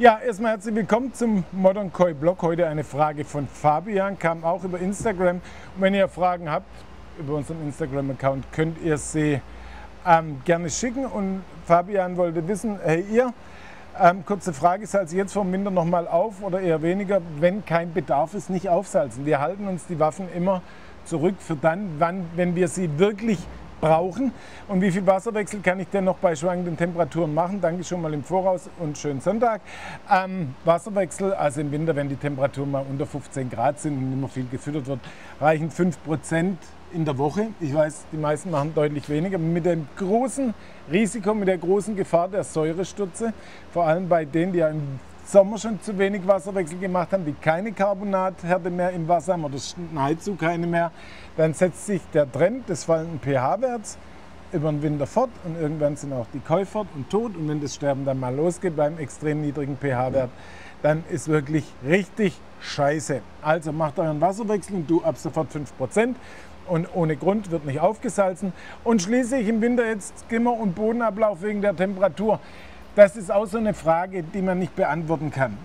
Ja, erstmal herzlich willkommen zum Modern Koi Blog. Heute eine Frage von Fabian, kam auch über Instagram. Und wenn ihr Fragen habt über unseren Instagram-Account, könnt ihr sie ähm, gerne schicken. Und Fabian wollte wissen, hey ihr, ähm, kurze Frage, salze jetzt vom Winter nochmal auf oder eher weniger, wenn kein Bedarf ist, nicht aufsalzen. Wir halten uns die Waffen immer zurück für dann, wann, wenn wir sie wirklich brauchen. Und wie viel Wasserwechsel kann ich denn noch bei schwankenden Temperaturen machen? Danke schon mal im Voraus und schönen Sonntag. Ähm, Wasserwechsel, also im Winter, wenn die Temperaturen mal unter 15 Grad sind und immer viel gefüttert wird, reichen 5 Prozent in der Woche. Ich weiß, die meisten machen deutlich weniger. Mit dem großen Risiko, mit der großen Gefahr der Säurestürze, vor allem bei denen, die ja im Sommer schon zu wenig Wasserwechsel gemacht haben, die keine Carbonathärte mehr im Wasser haben oder nahezu keine mehr, dann setzt sich der Trend des fallenden pH-Werts über den Winter fort und irgendwann sind auch die fort und tot. Und wenn das Sterben dann mal losgeht beim extrem niedrigen pH-Wert, dann ist wirklich richtig scheiße. Also macht euren Wasserwechsel und du ab sofort 5% und ohne Grund wird nicht aufgesalzen. Und schließlich im Winter jetzt Skimmer und Bodenablauf wegen der Temperatur. Das ist auch so eine Frage, die man nicht beantworten kann.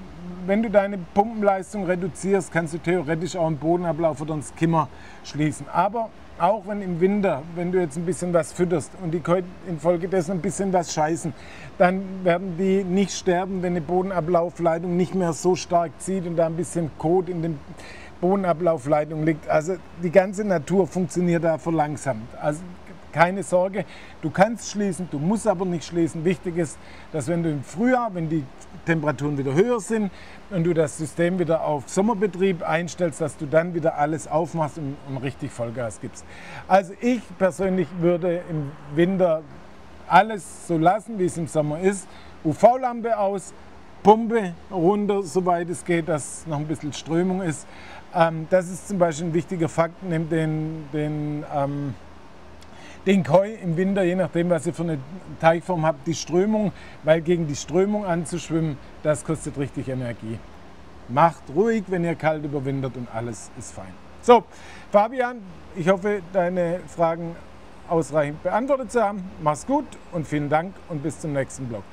Wenn du deine Pumpenleistung reduzierst, kannst du theoretisch auch einen Bodenablauf oder einen Skimmer schließen. Aber auch wenn im Winter, wenn du jetzt ein bisschen was fütterst und die infolgedessen ein bisschen was scheißen, dann werden die nicht sterben, wenn eine Bodenablaufleitung nicht mehr so stark zieht und da ein bisschen Kot in den Bodenablaufleitung liegt. Also die ganze Natur funktioniert da verlangsamt. Also keine Sorge, du kannst schließen, du musst aber nicht schließen. Wichtig ist, dass wenn du im Frühjahr, wenn die Temperaturen wieder höher sind und du das System wieder auf Sommerbetrieb einstellst, dass du dann wieder alles aufmachst und, und richtig Vollgas gibst. Also ich persönlich würde im Winter alles so lassen, wie es im Sommer ist. UV-Lampe aus, Pumpe runter, soweit es geht, dass noch ein bisschen Strömung ist. Ähm, das ist zum Beispiel ein wichtiger Fakt. Nehmt den, den ähm, den Koi im Winter, je nachdem, was ihr für eine Teigform habt, die Strömung, weil gegen die Strömung anzuschwimmen, das kostet richtig Energie. Macht ruhig, wenn ihr kalt überwintert und alles ist fein. So, Fabian, ich hoffe, deine Fragen ausreichend beantwortet zu haben. Mach's gut und vielen Dank und bis zum nächsten Blog.